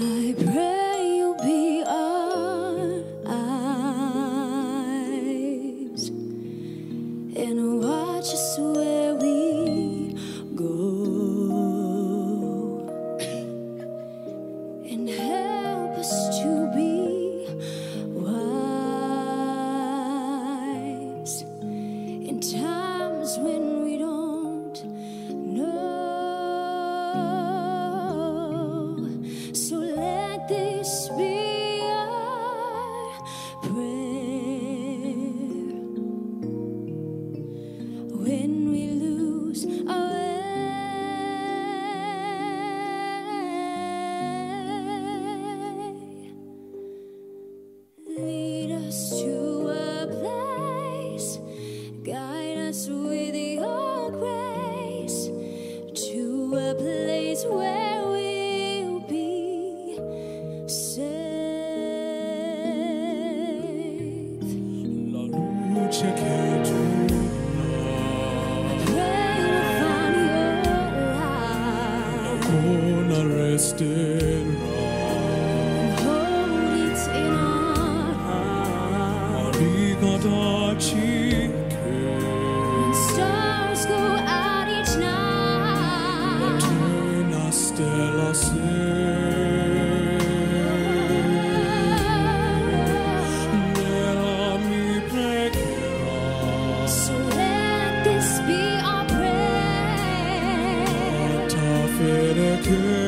I pray you'll be our eyes and watch us where we go. And help us to be wise in times when we don't to a place, guide us with your grace to a place where we'll be safe. La luce che tu Pray we'll find your light. Heart. Ricordaci che When stars go out each night. una stella sei. Nella mi pregherà. So let this be our prayer. Ta fede che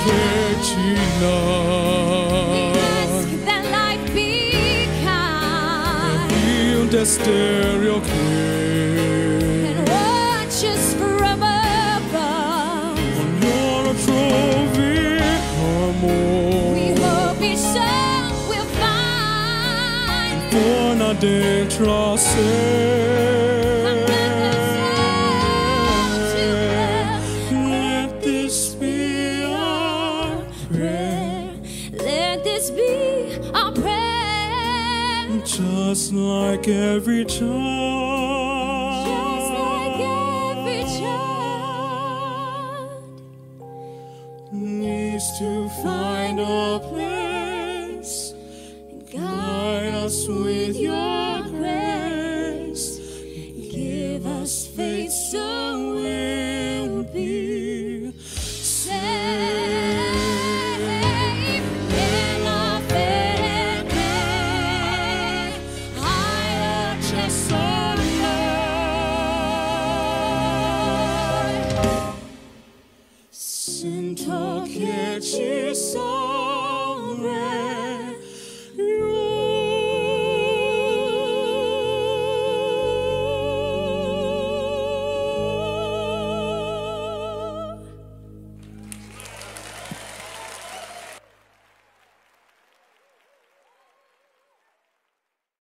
pausa che ci dà. Ask that life be kind Il desiderio che and watch us from above. We hope each soul will find Buona dentro a sé. This be our prayer. Just like every child. Just like every child. needs to find a place. Guide us with your grace. Give us faith so Sento che ci sono